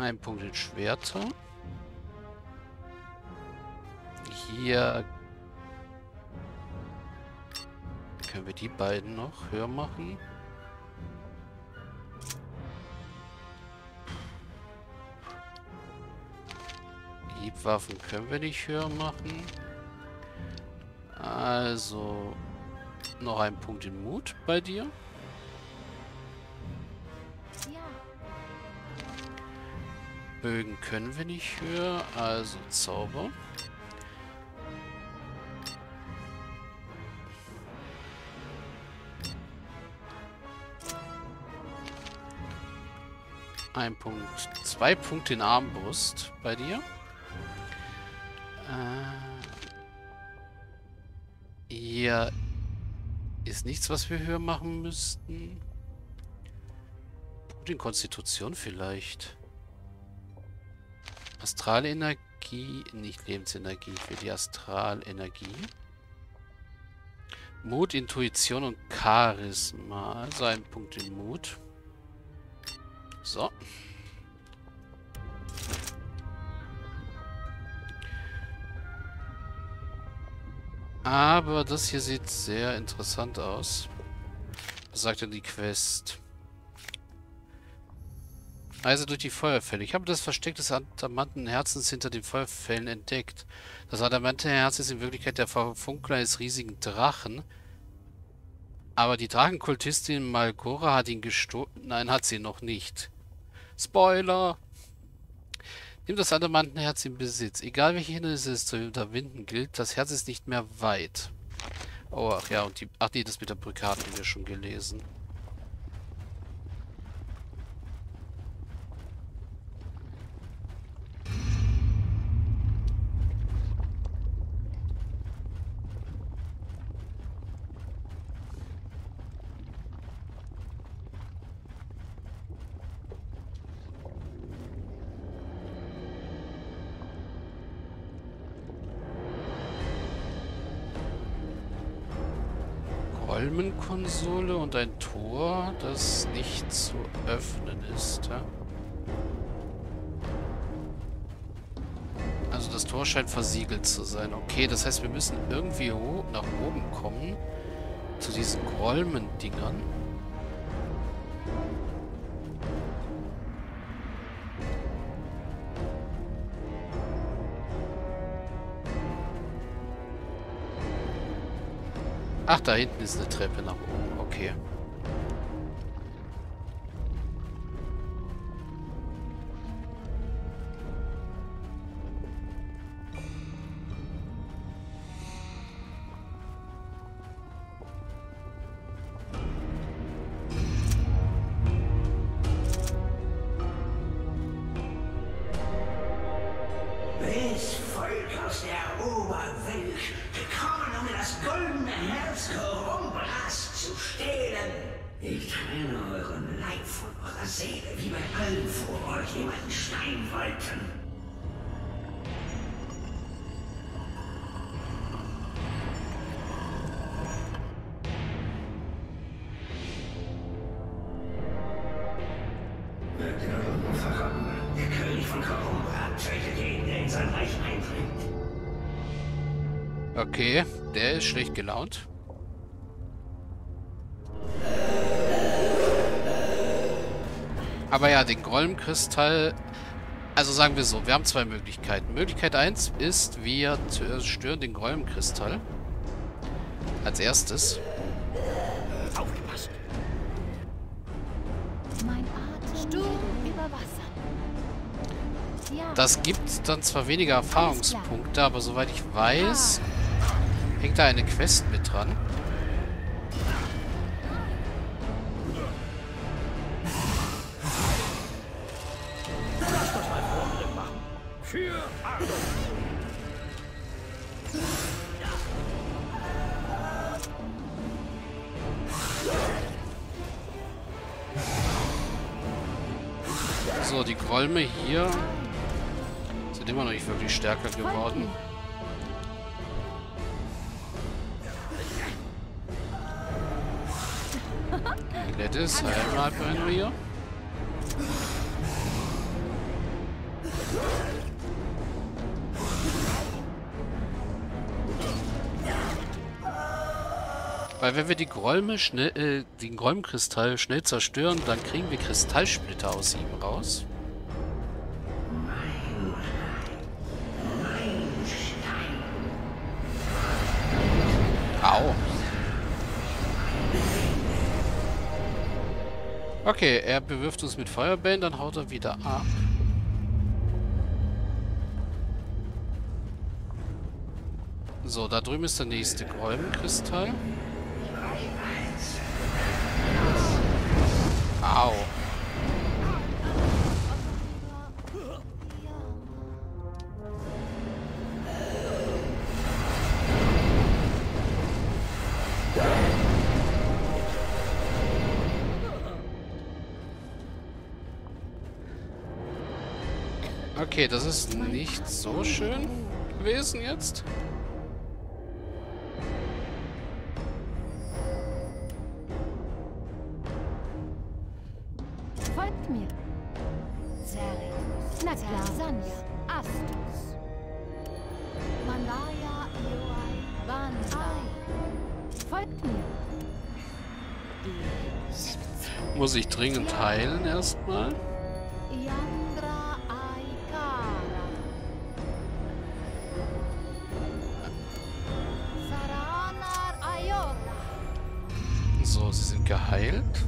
Ein Punkt in Schwerter. Hier können wir die beiden noch höher machen. Hiebwaffen können wir nicht höher machen. Also noch ein Punkt in Mut bei dir. Bögen können wir nicht höher, also Zauber. Ein Punkt, zwei Punkte in Armbrust bei dir. Äh, hier ist nichts, was wir höher machen müssten. In Konstitution vielleicht. Astralenergie, nicht Lebensenergie, für die Astralenergie. Mut, Intuition und Charisma. Also ein Punkt in Mut. So. Aber das hier sieht sehr interessant aus. Was sagt denn die Quest? Reise durch die Feuerfälle. Ich habe das Versteck des adamanten Herzens hinter den Feuerfällen entdeckt. Das adamante Herz ist in Wirklichkeit der Verfunkler eines riesigen Drachen. Aber die Drachenkultistin Malgora hat ihn gestohlen. Nein, hat sie noch nicht. Spoiler! Nimm das Adamantenherz in Besitz. Egal welche Hindernisse es zu unterwinden gilt, das Herz ist nicht mehr weit. Oh, ach ja, und die... Ach nee, das mit der Brücke hatten wir schon gelesen. Holmenkonsole und ein Tor, das nicht zu öffnen ist. Ja? Also das Tor scheint versiegelt zu sein. Okay, das heißt, wir müssen irgendwie nach oben kommen. Zu diesen Grolmen-Dingern. Ach, da hinten ist eine Treppe nach oben. Okay. Dame das goldene Herz Korumbras zu stehlen. Ich trenne euren Leib von eurer Seele, wie bei allen vor euch, jemanden Stein wollten. Verraten. Der König von Karumba tötet jeden, der in sein Reich einsteigt. Okay, der ist schlecht gelaunt. Aber ja, den Grollenkristall... Also sagen wir so, wir haben zwei Möglichkeiten. Möglichkeit 1 ist, wir zerstören den Grollenkristall. Als erstes. Aufgepasst. Mein Atem Sturm über Wasser. Das gibt dann zwar weniger Erfahrungspunkte, aber soweit ich weiß, hängt da eine Quest mit dran. So, die Grolme hier sind immer noch nicht wirklich stärker geworden. Glättes, einmal hier. Weil wenn wir die Gräume schnell, äh, den Gräumkristall schnell zerstören, dann kriegen wir Kristallsplitter aus ihm raus. Au. Okay, er bewirft uns mit Feuerbällen, dann haut er wieder ab. So, da drüben ist der nächste Gräumenkristall. Au. Okay, das ist nicht so schön gewesen jetzt. Muss ich dringend heilen erstmal? So, geheilt.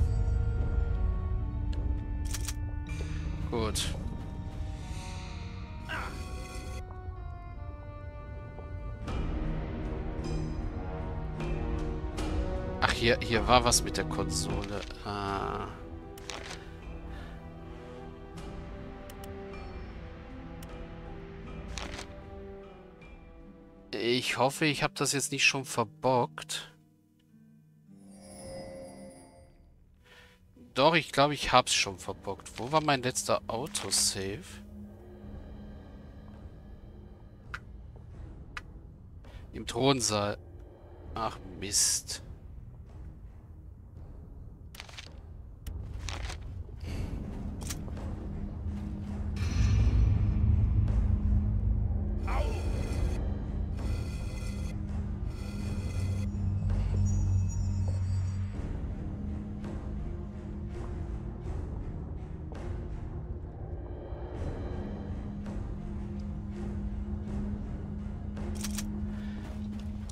Gut. hier, hier war was mit der Konsole. Ah. Ich hoffe, ich habe das jetzt nicht schon verbockt. Doch, ich glaube, ich habe es schon verbockt. Wo war mein letzter Autosave? Im Thronsaal. Ach, Mist.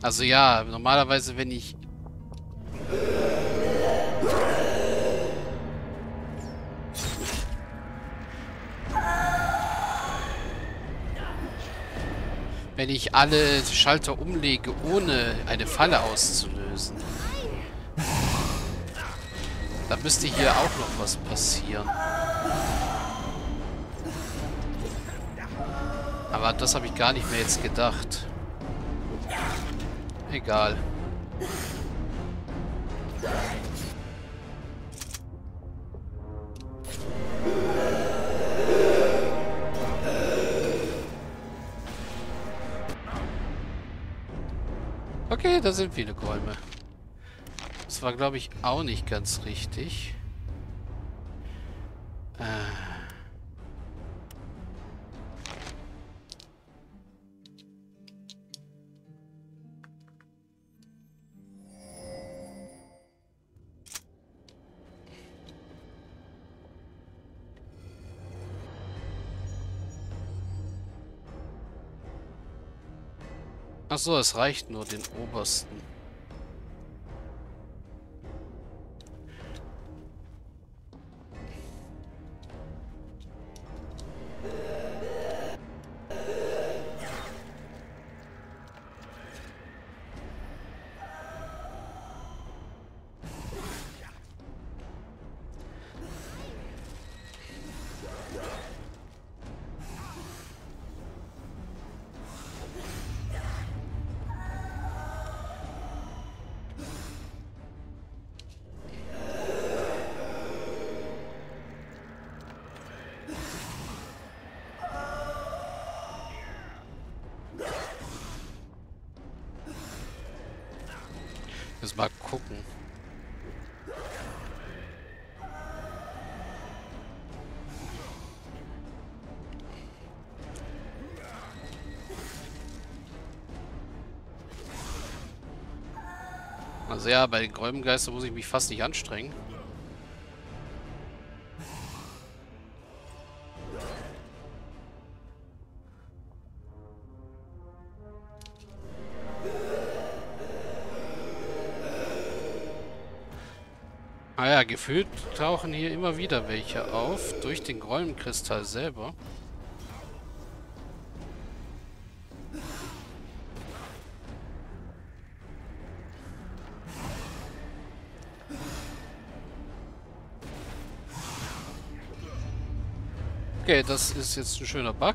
Also ja, normalerweise wenn ich... Wenn ich alle Schalter umlege, ohne eine Falle auszulösen. Dann müsste hier auch noch was passieren. Aber das habe ich gar nicht mehr jetzt gedacht. Egal. Okay, da sind viele Bäume. Das war, glaube ich, auch nicht ganz richtig. Äh... Achso, es reicht nur den obersten. Also ja, bei den Gräubengeistern muss ich mich fast nicht anstrengen. Ah ja, gefühlt tauchen hier immer wieder welche auf, durch den Gräumenkristall selber. Okay, das ist jetzt ein schöner Bug.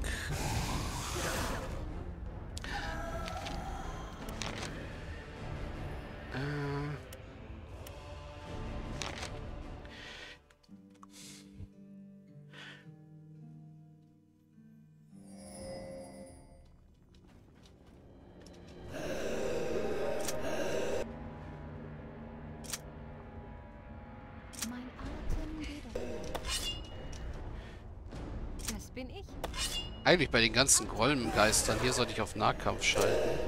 Eigentlich bei den ganzen Grollengeistern. Hier sollte ich auf Nahkampf schalten.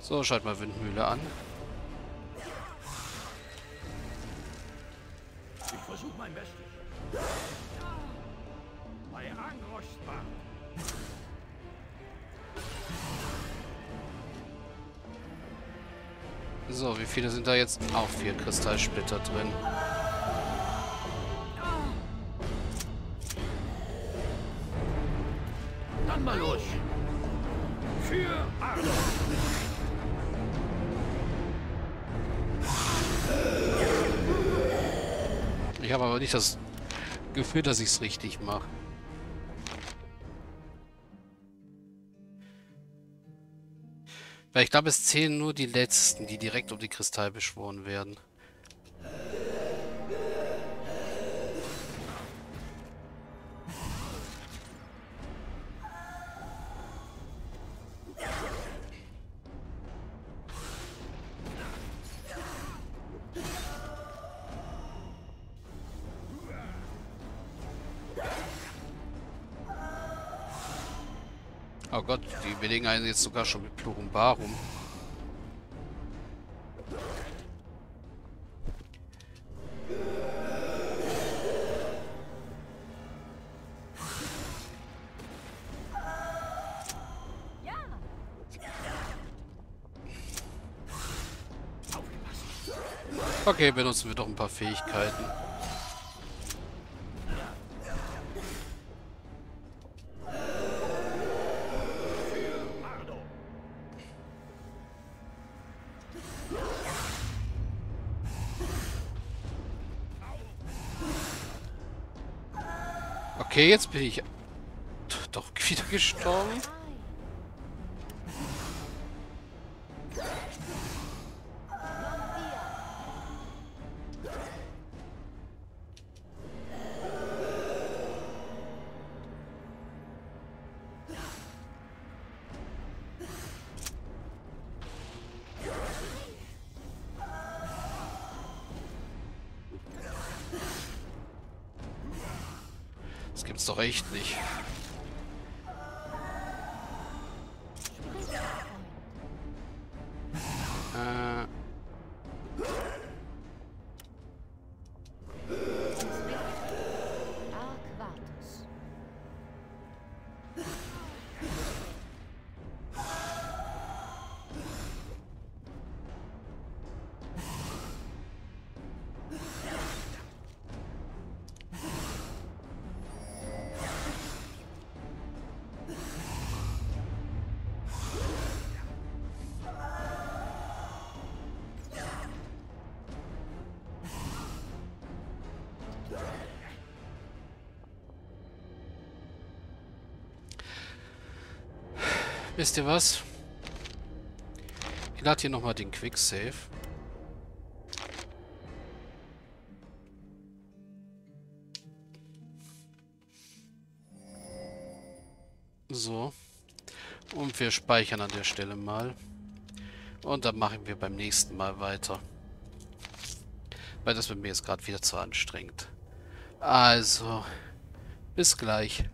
So, schalt mal Windmühle an. Da jetzt? Auch vier Kristallsplitter drin. Dann mal los. Für Arno. Ich habe aber nicht das Gefühl, dass ich es richtig mache. Weil ich glaube, es zählen nur die letzten, die direkt um die Kristall beschworen werden. Einen jetzt sogar schon mit Plurumbarum. Okay, benutzen wir doch ein paar Fähigkeiten. Okay, jetzt bin ich doch wieder gestorben. Doch echt nicht. Wisst ihr was? Ich lade hier nochmal den Quicksave. So. Und wir speichern an der Stelle mal. Und dann machen wir beim nächsten Mal weiter. Weil das wird mir jetzt gerade wieder zu anstrengend. Also, bis gleich.